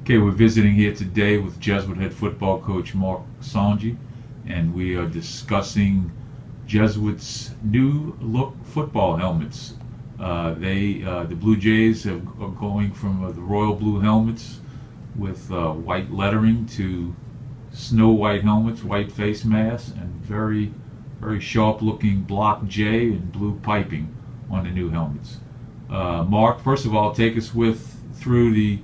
Okay, we're visiting here today with Jesuit head football coach Mark Songy, and we are discussing Jesuit's new look football helmets. Uh, they, uh, the Blue Jays have, are going from uh, the royal blue helmets with uh, white lettering to snow white helmets, white face masks, and very, very sharp looking block J and blue piping on the new helmets. Uh, Mark, first of all, take us with through the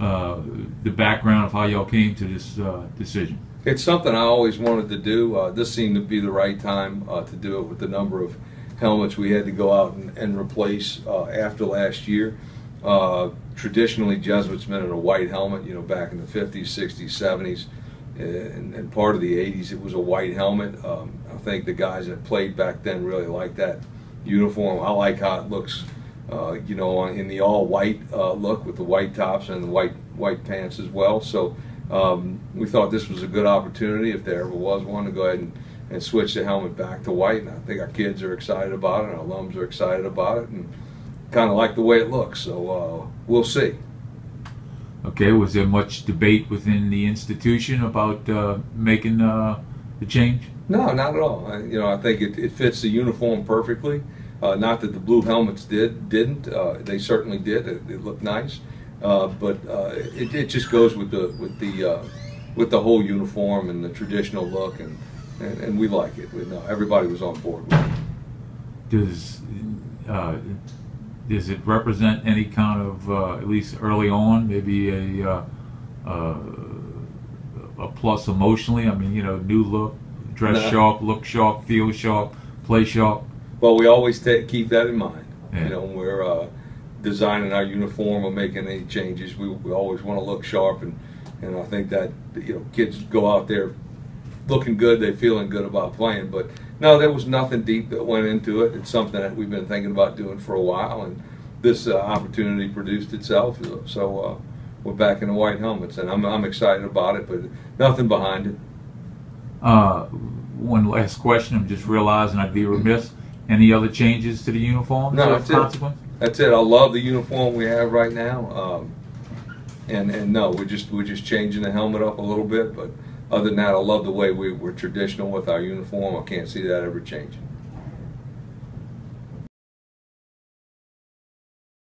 uh, the background of how y'all came to this uh, decision. It's something I always wanted to do. Uh, this seemed to be the right time uh, to do it with the number of helmets we had to go out and, and replace uh, after last year. Uh, traditionally, Jesuits been in a white helmet, you know, back in the 50s, 60s, 70s, and, and part of the 80s it was a white helmet. Um, I think the guys that played back then really liked that uniform. I like how it looks uh, you know, in the all white uh, look with the white tops and the white white pants as well. So um, we thought this was a good opportunity, if there ever was one, to go ahead and, and switch the helmet back to white. And I think our kids are excited about it, and our alums are excited about it, and kind of like the way it looks. So uh, we'll see. Okay, was there much debate within the institution about uh, making uh, the change? No, not at all. I, you know, I think it, it fits the uniform perfectly. Uh, not that the blue helmets did didn't. Uh, they certainly did. It, it looked nice, uh, but uh, it, it just goes with the with the uh, with the whole uniform and the traditional look, and and, and we like it. We, no, everybody was on board with it. Does uh, does it represent any kind of at least early on maybe a a plus emotionally? I mean, you know, new look, dress no. sharp, look sharp, feel sharp, play sharp. But we always keep that in mind. Yeah. You know, when we're uh, designing our uniform or making any changes, we, we always want to look sharp, and and I think that you know kids go out there looking good, they're feeling good about playing. But no, there was nothing deep that went into it. It's something that we've been thinking about doing for a while, and this uh, opportunity produced itself. So uh, we're back in the white helmets, and I'm I'm excited about it, but nothing behind it. Uh, one last question. I'm just realizing I'd be remiss. Any other changes to the uniform? No, that's it. That's it. I love the uniform we have right now. Um, and and no, we're just we're just changing the helmet up a little bit. But other than that, I love the way we, we're traditional with our uniform. I can't see that ever changing.